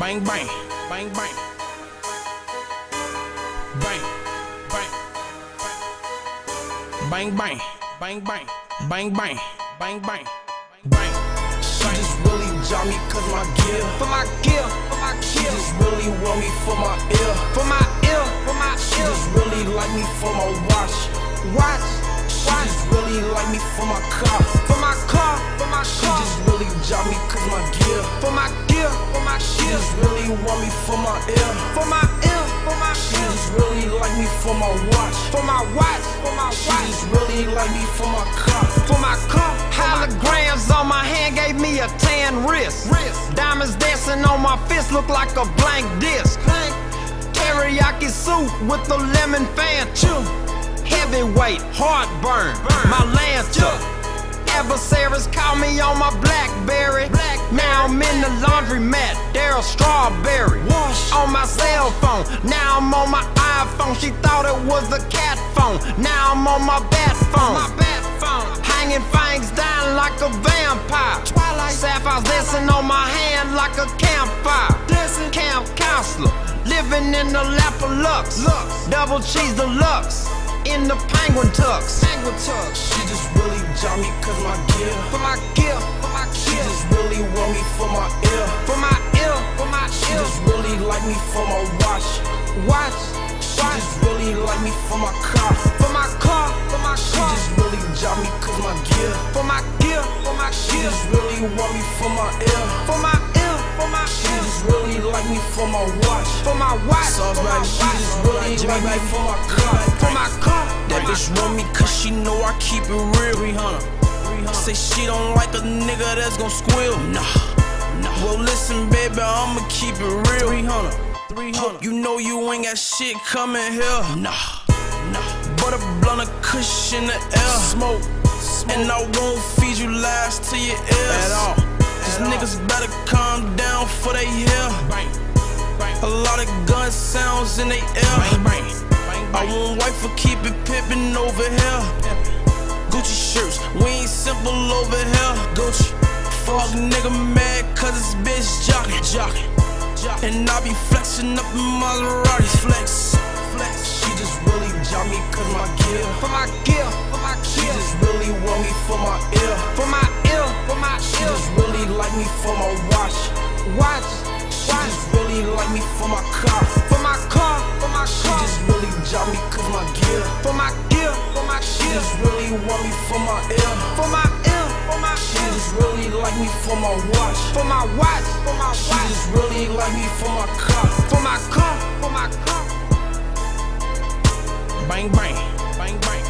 Bang bang, bang bang. Bang, bang. Bang bang, bang bang, bang bang, bang bang, bang. She just really job me cause my gear. For my gear, for my She just really want me for my ear. for my ear, for my She just really like me for my watch. Watch, She watch. just really like me for my car. For my car, for my car. She just really job me cause my gear. Really want me for my ear. For my ear, for my She ear. just really like me for my watch. For my watch, for my She watch. just really like me for my car. For my car, holograms on my hand gave me a tan wrist. Diamonds dancing on my fist look like a blank disc. Teriyaki soup with the lemon fan chew. Heavyweight, heartburn, my lantern. Adversaries call me on my Blackberry. Now I'm in the laundromat, Darryl Strawberry. Wash. On my cell phone, now I'm on my iPhone. She thought it was a cat phone. Now I'm on my bat phone. My bat phone. Hanging fangs down like a vampire. Sapphires dancing on my hand like a campfire. Camp counselor, living in the lap of Lux. Lux. Double cheese deluxe, in the penguin tux. She just really job me cause my gear. For my gear, for my She just really want me for my ear. for my ear, for my She just really like me for my watch. Watch, She watch. just really like me for my car. For my car, for my She car. just really job me cause my gear. For my gear, for my She just really want me for my ear. For my just really like me for my watch. For my watch, my baby, she just really like me for my car. For my car, That bitch want me cause she know I keep it real. 300, 300. Say she don't like a nigga that's gon' squeal. Nah, nah. Well, listen, baby, I'ma keep it real. 300, Hope 300. you know you ain't got shit coming here. Nah, nah. But a blunt of kush in the air. Smoke, And I won't feed you lies to your ears. At all. Niggas better calm down for they hear. A lot of gun sounds in they ear. I want wife for keep it pimpin' over here. Gucci shirts, we ain't simple over here. Gucci. Fuck nigga mad cause his bitch jockin', jockin'. And I be flexin' up in Maseratis, flex, flex. She just really job me cause my gear. for my gear, for my She just really want me for my ear. Like me for my watch. Watch, She watch. just really like me for my car. For my car, for my She car. just really job me cause my gear. For my gear, for my She just really want me for my ear. For my ear, for my She ear. just really like me for my watch. For my watch, for my She watch. just really like me for my car. For my car, for my car. Bang, bang bang. Bang,